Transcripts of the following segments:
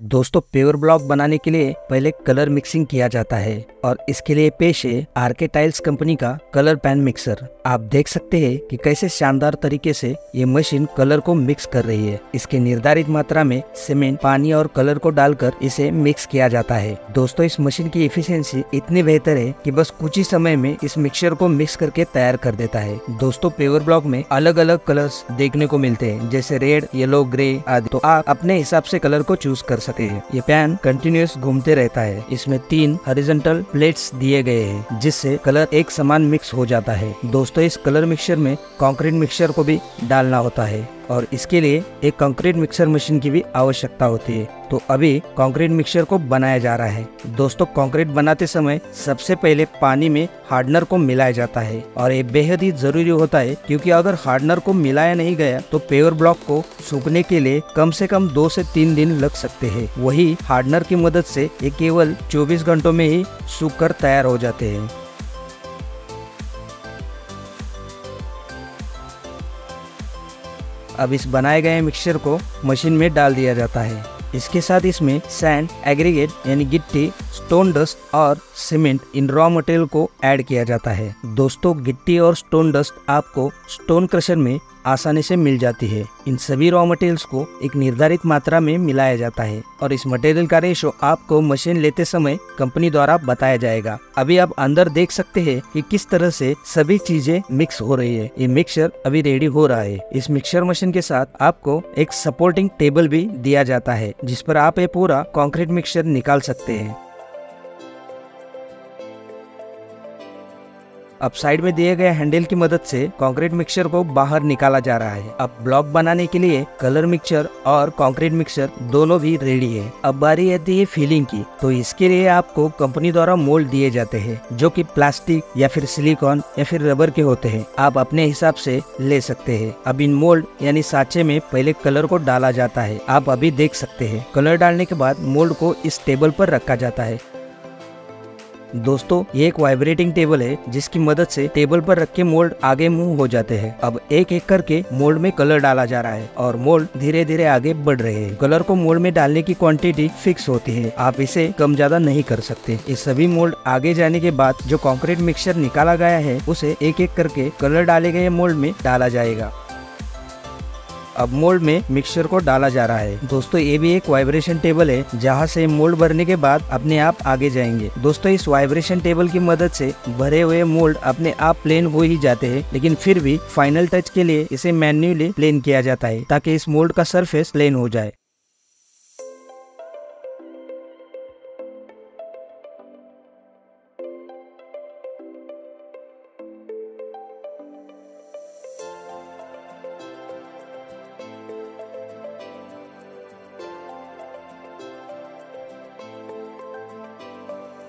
दोस्तों paver block बनाने के लिए पहले कलर मिक्सिंग किया जाता है और इसके लिए पेश है आरके टाइल्स कंपनी का कलर पैन मिक्सर आप देख सकते हैं कि कैसे शानदार तरीके से ये मशीन कलर को मिक्स कर रही है। इसके निर्धारित मात्रा में सीमेंट पानी और कलर को डालकर इसे मिक्स किया जाता है। दोस्तों, इस मशीन की इफिशियंसी इतनी बेहतर है कि बस कुछ ही समय में इस मिक्सर को मिक्स करके तैयार कर देता है। दोस्तों पेवर ब्लॉक में अलग अलग कलर्स देखने को मिलते हैं, जैसे रेड येलो ग्रे आदि। तो आप अपने हिसाब से कलर को चूज़ कर सकते हैं ये पैन कंटिन्यूस घूमते रहता है। इसमें तीन हरिजेंटल प्लेट्स दिए गए हैं, जिससे कलर एक समान मिक्स हो जाता है। दोस्तों, इस कलर मिक्सचर में कॉन्क्रीट मिक्सचर को भी डालना होता है। और इसके लिए एक कंक्रीट मिक्सर मशीन की भी आवश्यकता होती है। तो अभी कंक्रीट मिक्सर को बनाया जा रहा है। दोस्तों, कंक्रीट बनाते समय सबसे पहले पानी में हार्डनर को मिलाया जाता है और ये बेहद ही ज़रूरी होता है क्योंकि अगर हार्डनर को मिलाया नहीं गया तो पेवर ब्लॉक को सूखने के लिए कम से कम दो से तीन दिन लग सकते हैं। वही हार्डनर की मदद से ये केवल 24 घंटों में ही सूख कर तैयार हो जाते हैं। अब इस बनाए गए मिक्सचर को मशीन में डाल दिया जाता है। इसके साथ इसमें सैंड एग्रीगेट यानी गिट्टी स्टोन डस्ट और सीमेंट इन रॉ मटेरियल को ऐड किया जाता है। दोस्तों, गिट्टी और स्टोन डस्ट आपको स्टोन क्रशर में आसानी से मिल जाती है। इन सभी रॉ मटेरियल्स को एक निर्धारित मात्रा में मिलाया जाता है और इस मटेरियल का रेशो आपको मशीन लेते समय कंपनी द्वारा बताया जाएगा। अभी आप अंदर देख सकते हैं कि किस तरह से सभी चीज़ें मिक्स हो रही है। ये मिक्सर अभी रेडी हो रहा है। इस मिक्सर मशीन के साथ आपको एक सपोर्टिंग टेबल भी दिया जाता है, जिस पर आप ये पूरा कॉन्क्रीट मिक्सर निकाल सकते हैं। अब साइड में दिए गए हैंडल की मदद से कंक्रीट मिक्सचर को बाहर निकाला जा रहा है। अब ब्लॉक बनाने के लिए कलर मिक्सचर और कंक्रीट मिक्सचर दोनों भी रेडी है। अब बारी आती है फिलिंग की तो इसके लिए आपको कंपनी द्वारा मोल्ड दिए जाते हैं, जो कि प्लास्टिक या फिर सिलिकॉन या फिर रबर के होते हैं। आप अपने हिसाब से ले सकते हैं। अब इन मोल्ड यानी साचे में पहले कलर को डाला जाता है। आप अभी देख सकते हैं, कलर डालने के बाद मोल्ड को इस टेबल पर रखा जाता है। दोस्तों, ये एक वाइब्रेटिंग टेबल है, जिसकी मदद से टेबल पर रखे मोल्ड आगे मूव हो जाते हैं। अब एक एक करके मोल्ड में कलर डाला जा रहा है और मोल्ड धीरे धीरे आगे बढ़ रहे हैं। कलर को मोल्ड में डालने की क्वांटिटी फिक्स होती है। आप इसे कम ज़्यादा नहीं कर सकते। ये सभी मोल्ड आगे जाने के बाद जो कॉन्क्रीट मिक्सचर निकाला गया है, उसे एक एक करके कलर डाले गए मोल्ड में डाला जाएगा। अब मोल्ड में मिक्सचर को डाला जा रहा है। दोस्तों, ये भी एक वाइब्रेशन टेबल है, जहाँ से मोल्ड भरने के बाद अपने आप आगे जाएँगे। दोस्तों, इस वाइब्रेशन टेबल की मदद से भरे हुए मोल्ड अपने आप प्लेन हो ही जाते हैं, लेकिन फिर भी फाइनल टच के लिए इसे मैन्युअली प्लेन किया जाता है, ताकि इस मोल्ड का सरफेस प्लेन हो जाए।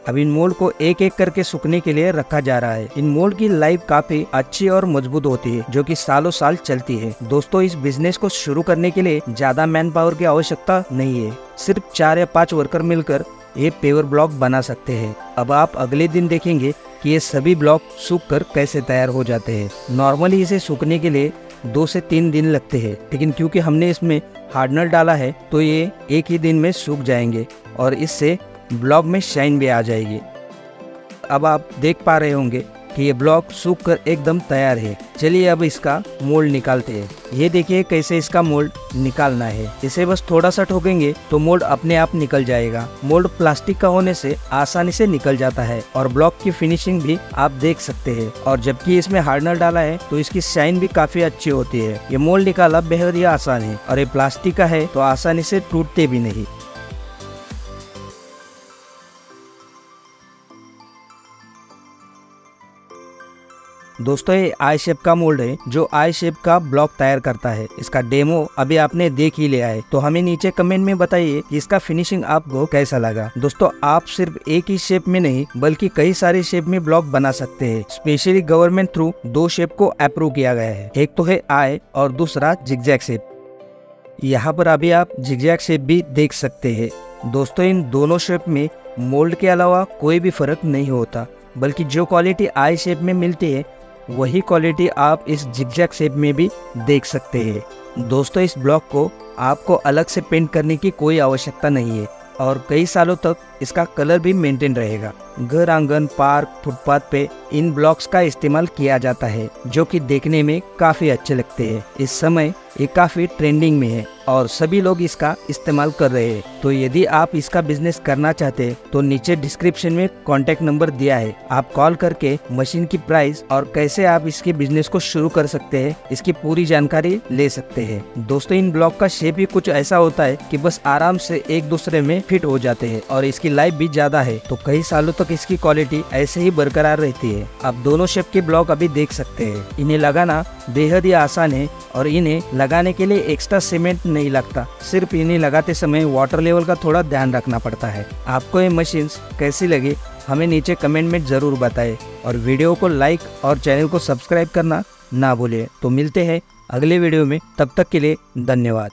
अब इन मोल्ड को एक एक करके सूखने के लिए रखा जा रहा है। इन मोल्ड की लाइफ काफ़ी अच्छी और मज़बूत होती है, जो कि सालों साल चलती है। दोस्तों, इस बिज़नेस को शुरू करने के लिए ज़्यादा मैन पावर की आवश्यकता नहीं है। सिर्फ़ चार या पाँच वर्कर मिलकर ये पेवर ब्लॉक बना सकते हैं। अब आप अगले दिन देखेंगे कि ये सभी ब्लॉक सूख कर कैसे तैयार हो जाते हैं। नॉर्मली इसे सूखने के लिए दो से तीन दिन लगते हैं, लेकिन क्योंकि हमने इसमें हार्डनर डाला है तो ये एक ही दिन में सूख जाएँगे। और इससे ब्लॉक में शाइन भी आ जाएगी। अब आप देख पा रहे होंगे कि ये ब्लॉक सूख कर एकदम तैयार है। चलिए अब इसका मोल्ड निकालते हैं। ये देखिए कैसे इसका मोल्ड निकालना है। इसे बस थोड़ा सा ठोकेंगे तो मोल्ड अपने आप निकल जाएगा। मोल्ड प्लास्टिक का होने से आसानी से निकल जाता है और ब्लॉक की फिनिशिंग भी आप देख सकते हैं। और जबकि इसमें हार्डनर डाला है तो इसकी शाइन भी काफ़ी अच्छी होती है। ये मोल्ड निकाला बेहद ही आसान है और ये प्लास्टिक का है तो आसानी से टूटते भी नहीं। दोस्तों, ये आई शेप का मोल्ड है, जो आई शेप का ब्लॉक तैयार करता है। इसका डेमो अभी आपने देख ही लिया है। तो हमें नीचे कमेंट में बताइए कि इसका फिनिशिंग आपको कैसा लगा। दोस्तों, आप सिर्फ़ एक ही शेप में नहीं, बल्कि कई सारे शेप में ब्लॉक बना सकते हैं। स्पेशली गवर्नमेंट थ्रू दो शेप को अप्रूव किया गया है। एक तो है आई और दूसरा जिगजैक शेप यहाँ पर अभी आप जिगजैक शेप भी देख सकते हैं। दोस्तों, इन दोनों शेप में मोल्ड के अलावा कोई भी फ़र्क नहीं होता, बल्कि जो क्वालिटी आई शेप में मिलती है वही क्वालिटी आप इस जिगजैग शेप में भी देख सकते हैं। दोस्तों, इस ब्लॉक को आपको अलग से पेंट करने की कोई आवश्यकता नहीं है और कई सालों तक इसका कलर भी मेंटेन रहेगा। घर आँगन, पार्क, फुटपाथ पे इन ब्लॉक्स का इस्तेमाल किया जाता है, जो कि देखने में काफ़ी अच्छे लगते हैं। इस समय ये काफ़ी ट्रेंडिंग में है और सभी लोग इसका इस्तेमाल कर रहे हैं। तो यदि आप इसका बिज़नेस करना चाहते हैं तो नीचे डिस्क्रिप्शन में कॉन्टेक्ट नंबर दिया है। आप कॉल करके मशीन की प्राइस और कैसे आप इसके बिज़नेस को शुरू कर सकते हैं, इसकी पूरी जानकारी ले सकते हैं। दोस्तों, इन ब्लॉक का शेप भी कुछ ऐसा होता है कि बस आराम से एक दूसरे में फिट हो जाते हैं और इसकी लाइफ भी ज़्यादा है तो कई सालों तक इसकी क्वालिटी ऐसे ही बरकरार रहती है। आप दोनों शेप के ब्लॉक अभी देख सकते हैं। इन्हें लगाना बेहद ही आसान है और इन्हें लगाने के लिए एक्स्ट्रा सीमेंट नहीं लगता। सिर्फ़ इन्हें लगाते समय वाटर लेवल का थोड़ा ध्यान रखना पड़ता है। आपको ये मशीन कैसी लगी, हमें नीचे कमेंट में ज़रूर बताएँ। और वीडियो को लाइक और चैनल को सब्सक्राइब करना ना भूलिए तो मिलते हैं अगले वीडियो में। तब तक के लिए धन्यवाद।